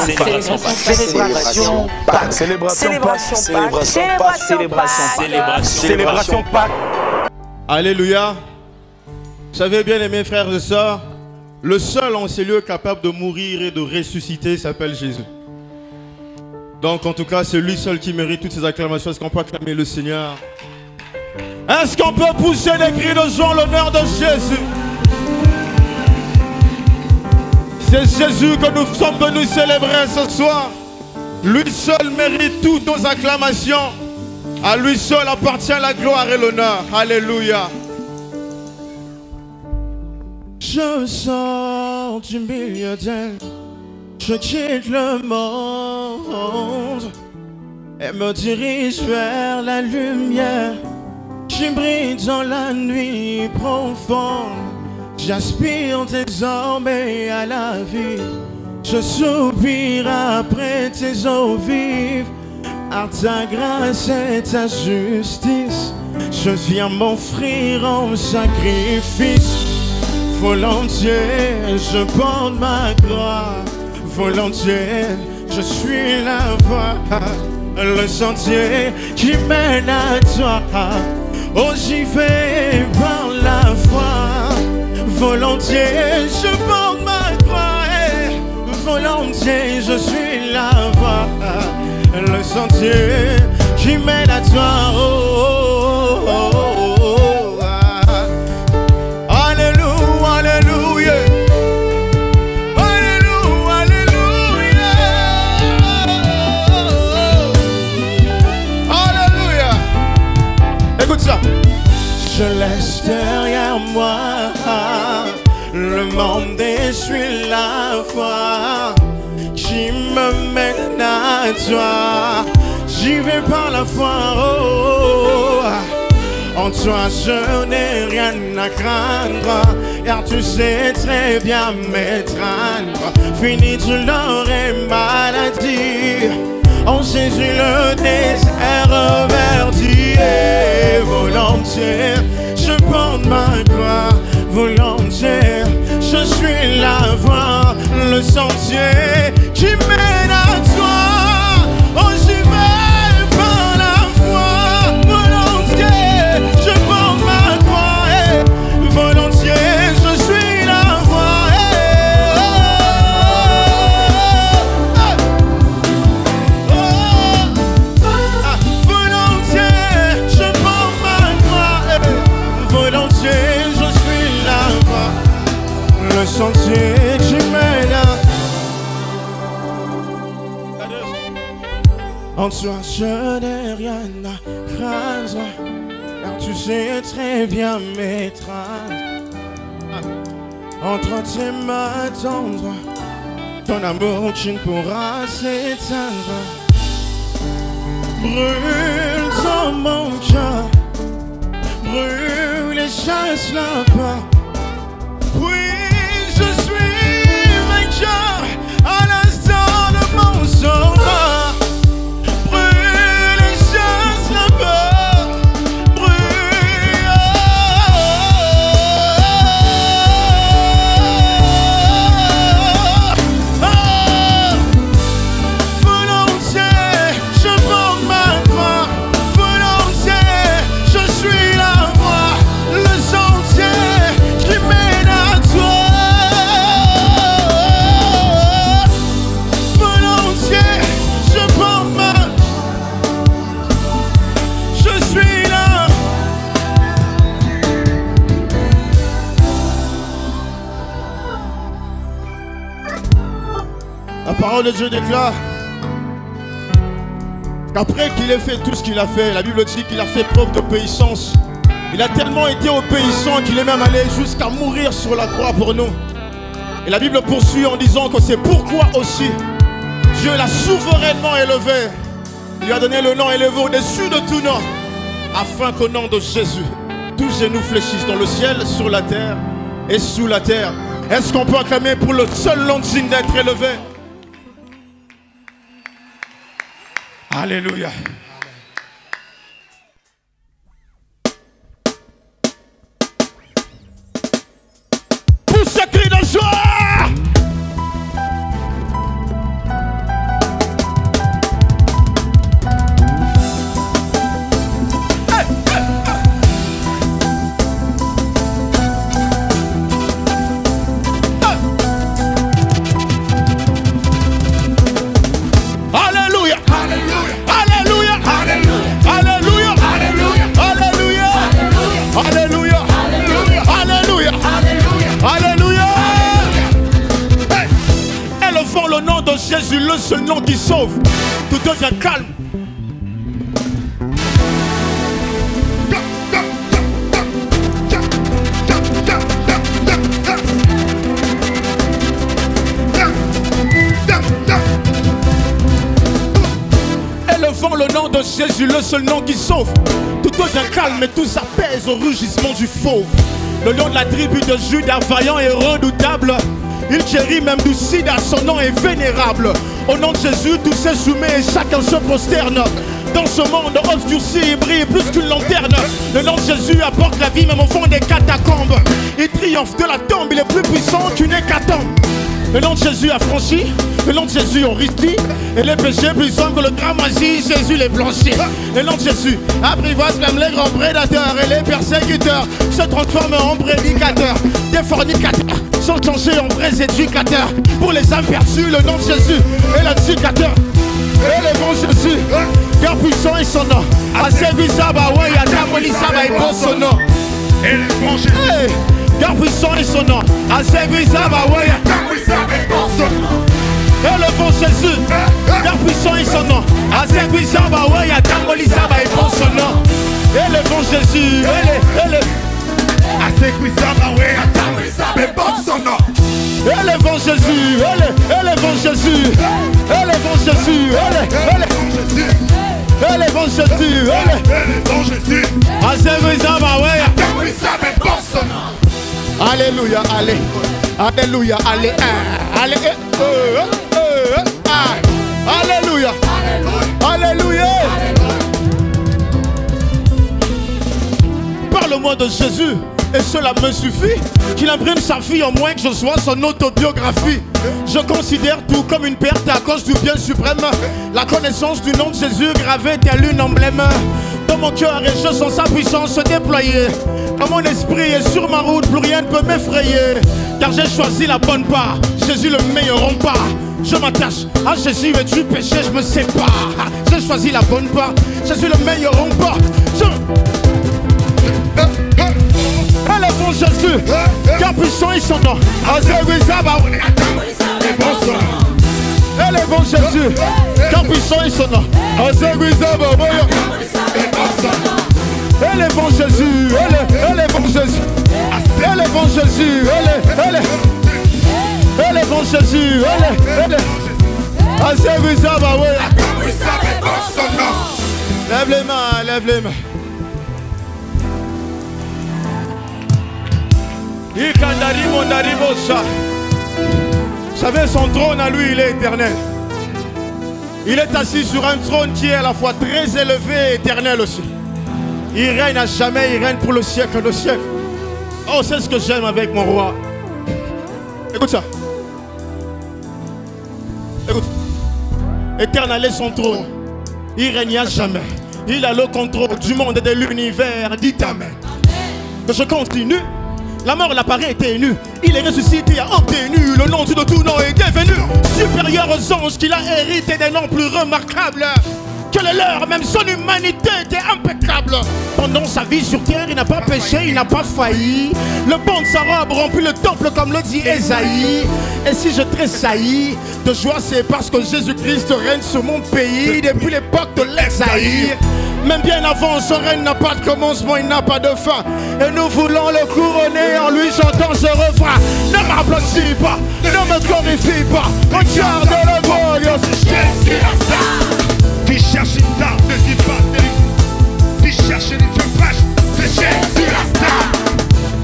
Célébration Pâques. Célébration Pâques. Célébration Pâques. Célébration Célébration Pâques. Alléluia. Vous savez bien, mes frères et sœurs, le seul en ces lieux capable de mourir et de ressusciter s'appelle Jésus. Donc, en tout cas, c'est lui seul qui mérite toutes ces acclamations. Est-ce qu'on peut acclamer le Seigneur? Est-ce qu'on peut pousser des cris de joie en l'honneur de Jésus? C'est Jésus que nous sommes venus célébrer ce soir. Lui seul mérite toutes nos acclamations. À lui seul appartient la gloire et l'honneur. Alléluia. Je sors du milieu d'elle. Je quitte le monde et me dirige vers la lumière qui brille dans la nuit profonde. J'aspire désormais à la vie. Je soupire après tes eaux vives, à ta grâce et ta justice. Je viens m'offrir en sacrifice. Volontiers, je porte ma croix. Volontiers, je suis la voie, le sentier qui mène à toi. Oh, j'y vais par la foi. Volontiers, je porte ma croix. Volontiers, je suis la voie, le sentier qui mène à toi. Oh. Alléluia, alléluia. Alléluia, alléluia. Alléluia. Écoute ça. Je laisse derrière moi je suis la foi qui me mène à toi. J'y vais par la foi. oh. En toi je n'ai rien à craindre Car tu sais très bien m'étreindre Fini douleur et maladie En Jésus le désert reverdit Et volontiers je porte ma croix Volontiers je suis la voie Le sentier qui mène Je n'ai rien à craindre, car tu sais très bien m'étreindre. Entre tes mains tendres, ton amour qui ne pourra s'éteindre. Brûle dans mon brûle et chasse la peur. De Dieu déclare qu'après qu'il ait fait tout ce qu'il a fait, la Bible dit qu'il a fait preuve d'obéissance. Il a tellement été obéissant qu'il est même allé jusqu'à mourir sur la croix pour nous. Et la Bible poursuit en disant que c'est pourquoi aussi Dieu l'a souverainement élevé. Il lui a donné le nom élevé au-dessus de tout nom. Afin qu'au nom de Jésus, tous genoux fléchissent dans le ciel, sur la terre et sous la terre. Est-ce qu'on peut acclamer pour le seul nom digne d'être élevé? Alléluia. Pousse ce cri de joie Seul nom qui sauve, tout devient calme. Élevons le nom de Jésus, le seul nom qui sauve. Tout devient calme et tout s'apaise au rugissement du fauve. Le lion de la tribu de Judas, vaillant et redoutable. Il chérit même du sida, son nom est vénérable. Au nom de Jésus, tout s'est soumet et chacun se prosterne. Dans ce monde obscurci, il brille plus qu'une lanterne. Le nom de Jésus apporte la vie même au fond des catacombes. Il triomphe de la tombe, il est plus puissant qu'une hécatombe. Le nom de Jésus a franchi, le nom de Jésus risqué et les péchés plus sombres que le cramoisi, Jésus les blanchit. Le nom de Jésus apprivoise même les grands prédateurs et les persécuteurs se transforment en prédicateurs. Des fornicateurs sont changés en vrais éducateurs. Pour les âmes perçues, le nom de Jésus est l'éducateur. Et le bon Jésus, car puissant est son nom. A servi Saba, ouais, Saba et bon son nom. Et le bon Jésus, car puissant est son nom. Élevons Jésus, car puissant est son nom. Élevons Jésus, Élevons Jésus, élevons Jésus, élevons Jésus, élevons Jésus. Élevons Jésus, élevons Jésus. Assez brisant, bah ouais. Tant que ça, mais bon son nom. Alléluia, allez. Alléluia, allez. ah, Allez. eh, euh, euh, ah. Alléluia. Alléluia. Parle-moi de Jésus. Et cela me suffit qu'il imprime sa vie en moins que je sois son autobiographie. Je considère tout comme une perte à cause du bien suprême. La connaissance du nom de Jésus gravé tel une emblème? Dans mon cœur et je sens sa puissance se déployer. Mon esprit et sur ma route, plus rien ne peut m'effrayer. Car j'ai choisi la bonne part. Jésus le meilleur rempart. Je m'attache à Jésus et du péché, je me sépare. J'ai choisi la bonne part. Jésus le meilleur rempart. Je... Elle est bon Jésus, car puissant est son nom. Est bon Jésus, car puissant est son nom. Elle est bon Jésus, elle est, elle est bon Jésus. Elle est bon Jésus, elle est, elle est. Elle est bon Jésus, elle est, elle est. Ça nom. Lève les mains, lève les mains. Vous savez, son trône à lui, il est éternel. Il est assis sur un trône qui est à la fois très élevé et éternel aussi. Il règne à jamais, il règne pour le siècle de siècle. Oh, c'est ce que j'aime avec mon roi. Écoute ça. Écoute. Éternel est son trône. Il règne à jamais. Il a le contrôle du monde et de l'univers. Dites Amen. Que je continue. La mort l'apparaît était nu. Il est ressuscité à obtenu. Le nom de tout nom est devenu supérieur aux anges qu'il a hérité des noms plus remarquables que les leurs. Même son humanité était impeccable. Pendant sa vie sur terre, il n'a pas péché, il n'a pas failli. Le pont de sa robe remplit le temple comme le dit Esaïe. Et si je tressaillis de joie, c'est parce que Jésus-Christ règne sur mon pays depuis l'époque de l'exaïr. Même bien avant, son règne n'a pas de commencement, il n'a pas de fin. Et nous voulons le couronner en lui chantant ce refrain. Ne m'applaudis pas, ne me glorifie pas. Regarde le voyage. Jésus cherches une star, ne suis pas celui. Tu cherches une femme fraîche, c'est Jésus la star.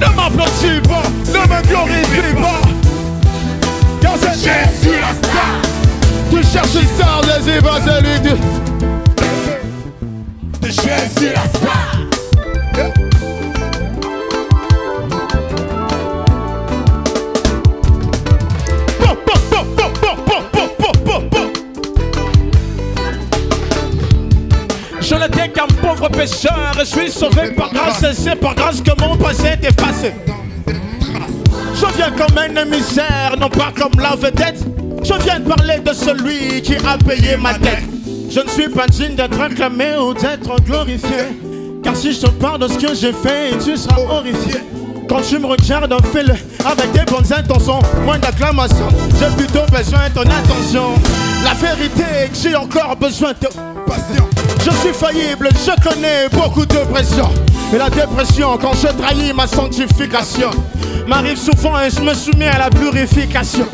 Ne m'applaudis pas, ne me glorifie pas. Car c'est Jésus la star. Tu cherches une star, Jésus va celui tu... C'est Jésus la star. Pécheur, je suis sauvé par grâce c'est par grâce que mon passé est effacé. Je viens comme un émissaire, non pas comme la vedette. Je viens de parler de celui qui a payé ma dette. Je ne suis pas digne d'être acclamé ou d'être glorifié. Car si je te parle de ce que j'ai fait, tu seras horrifié. Quand tu me regardes, fais-le avec des bonnes intentions. Moins d'acclamation, j'ai plutôt besoin de ton attention. La vérité que j'ai encore besoin de Patient. Je suis faillible, je connais beaucoup de pression. Et la dépression, quand je trahis ma sanctification, m'arrive souvent et je me soumets à la purification.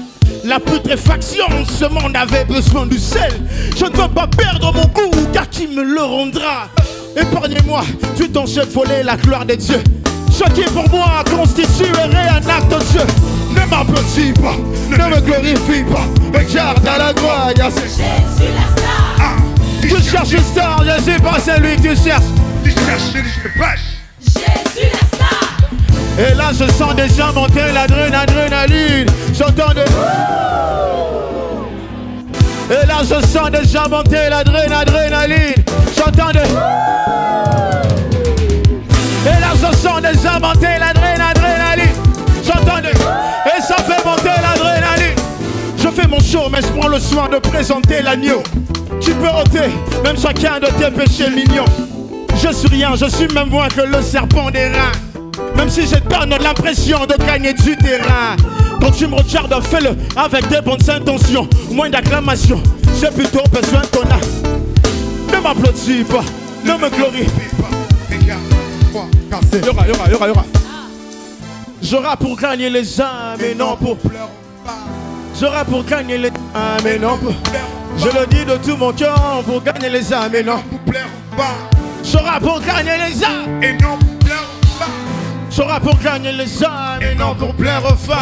La putréfaction, ce monde avait besoin du sel. Je ne veux pas perdre mon goût, car qui me le rendra? Épargnez-moi, tu t'en de voler la gloire des dieux. Ce qui pour moi constituerait un acte de Dieu. Ne m'applaudis pas, ne me glorifie pas. Regarde à la gloire. Tu cherches une star, je sais pas celui que tu cherches. Il cherche, il prêche. Jésus la star. Et là, je sens déjà monter l'adrénaline. J'entends de. Et là, je sens déjà monter l'adrénaline. J'entends de. Et là, je sens déjà monter l'adrénaline. Mon show, mais je prends le soin de présenter l'agneau. Tu peux ôter même chacun de tes péchés mignons. Je suis rien, je suis même moins que le serpent des reins. Même si je donne l'impression de gagner du terrain. Quand tu me regardes, fais-le avec des bonnes intentions. Moins d'acclamation, j'ai plutôt besoin de ton âme. Ne m'applaudis pas, ne me glorifie. Pas. Y'aura, y'aura, y'aura, y'aura. J'aurai pour gagner les âmes et non pour. pleure pas. J'aurai pour gagner les pour. Pleure Je le dis de tout mon cœur pour gagner les âmes et non. pas. Pleure pas. J'aurai pour gagner les âmes. Et non, pleure pas. J'aurai pour gagner les âmes et non pour plaire aux.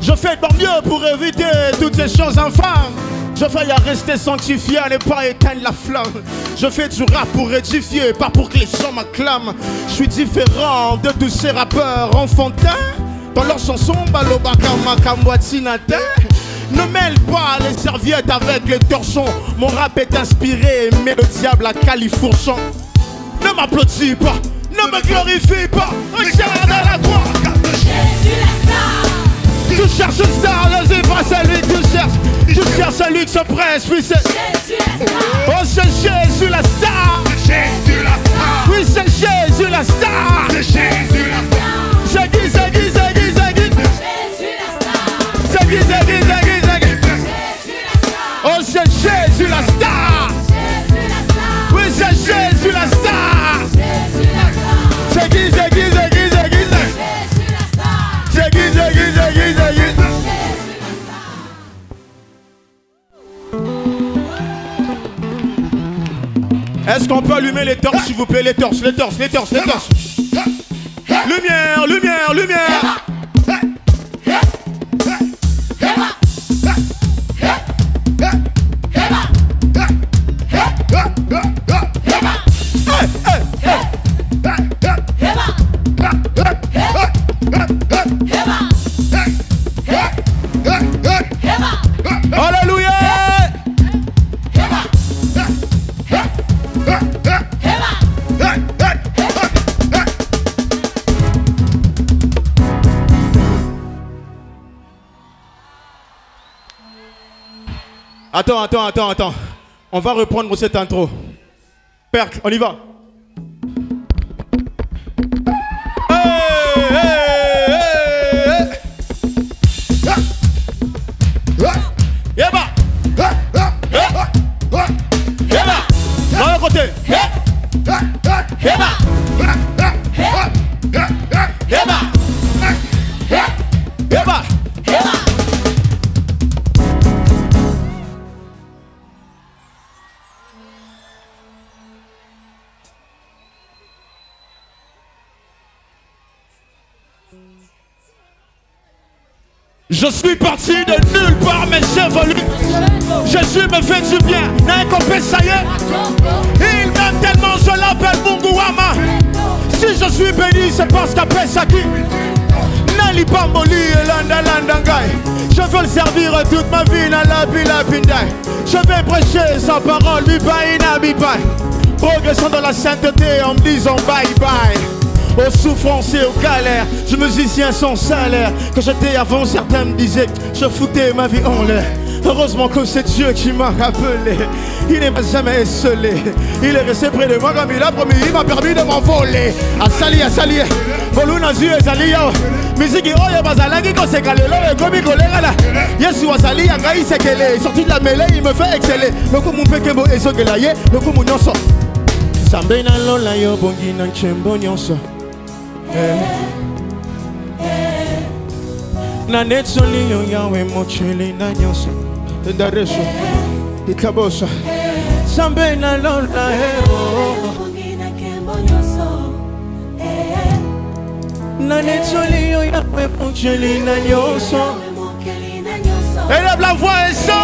Je fais de mon mieux pour éviter toutes ces choses infâmes. Je veille à rester sanctifié, à ne pas éteindre la flamme. Je fais du rap pour édifier, pas pour que les gens m'acclament. Je suis différent de tous ces rappeurs enfantins. Dans leurs chansons, Balobaka, Makamwatinata. Ne mêle pas les serviettes avec les torchons. Mon rap est inspiré, mais le diable a califourchon. Ne m'applaudis pas, ne me glorifie pas. Regarde à la la star. Tu cherches une star, ne pas celui que tu cherches. Tu cherches celui qui se presse, oui c'est. Jésus la star. Oh c'est Jésus la star. Jésus la star. Oui c'est Jésus la star. C'est Jésus peut allumer les torches, s'il vous plaît, les torches, les torches, les torches, les torches. Attends, attends, attends, attends. On va reprendre cette intro. Perc, on y va. Parti de nulle part, mais j'ai voulu. Jésus me fait du bien, compris ça y est. Il m'aime tellement, je l'appelle Munguama. Si je suis béni, c'est parce qu'après ça qui. Je veux le servir toute ma vie, dans la Bila Pindai. Je vais prêcher sa parole, Bibai. Progression dans la sainteté en me disant bye bye. Aux souffrances et aux galères, je musicien sans salaire. Quand j'étais avant, certains me disaient, je foutais ma vie en l'air. Heureusement que c'est Dieu qui m'a rappelé. Il ne m'a jamais esselé. Il est resté près de moi comme il a promis. Il m'a permis de m'envoler. Asali, asali. Bolu nazu ezali yo. Miziki oyo bazalaki koseka lelo ekomi kolengana. Yesu azali ya ngai sekele. Sorti de la mêlée, il me fait exceller. Lokumu mpeke bo ezongela ye. Lokumu nyonso. Nzambe nalola yo bongi na nchembo nyonso. Eh, eh, eh. na netsolilo yawe motsheli na nyonso. Ndareso ditlabosa sambe na lola oh, oh, oh. na netsolio yawe motsheli na nyonso. Elebla voix esa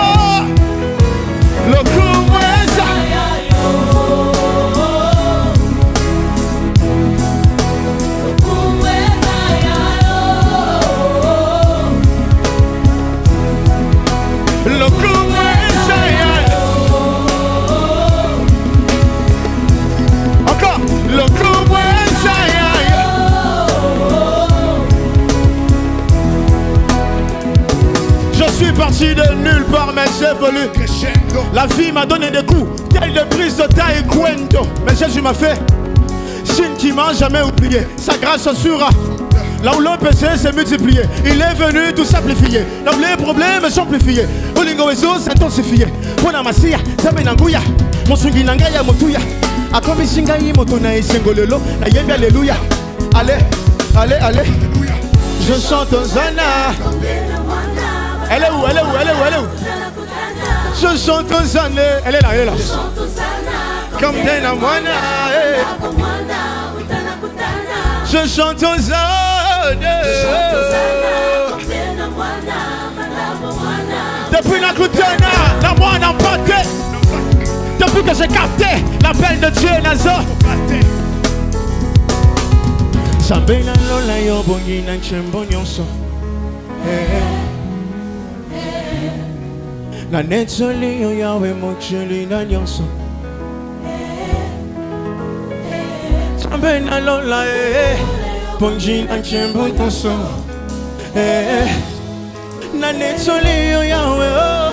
De nulle part, mais j'ai voulu. La vie m'a donné des coups, tels de prise de taekwondo. Mais Jésus m'a fait signe qui m'a jamais oublié. Sa grâce assura. Là où le péché s'est multiplié, il est venu tout simplifier. Là où les problèmes s'amplifier. Olingo ezo s'intensifier. Pona masia, zabe nanguya. Mosungi nangaya motuya. Akomisi ngai moto na esengo lelo. Na yembi alléluia. Allez, allez, allez. Je chante Hosanna. Elle est où, elle est où, elle est où, elle est où Je chante Hosanna. Elle est là, elle est là. Comme Mwana. eh. Je chante Hosanna. Depuis la Koutana, la Mwana Mpate. Depuis que j'ai capté l'appel de Dieu Nazo. Bate. Sambe na lola yo bongi na nchembo nyonso. Eh. na netsoli yo yawe mokili na nyonso nzambe nalola e pongi na ncembu eh, nyonso eh. na eh, netsoli yo yawe o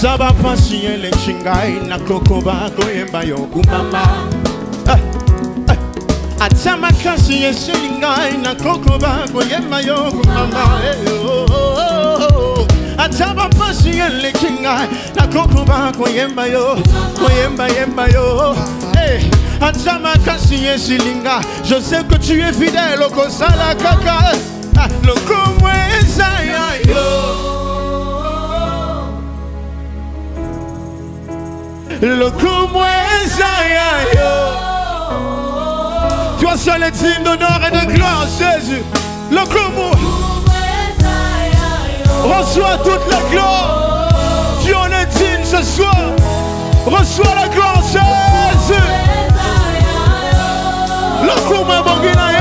sabapasi eleki ngai nakokoba koyemba yo kumama eh, eh. ata makasi esili ngai nakokoba koyemba yo kumama eh, oh, oh, oh, ata bapasi eleki ngai nakokoba koyemba yo koyembayemba yo. Ata makasi esili ngai je sais que tu es fidèle okosala kaka lokomo eza ya yo. Lokou mwen Toi seul est digne d'honneur et de gloire Jésus. Le mwen Reçois toute la gloire. Dieu en est digne ce soir. Reçois la gloire Jésus. Bangina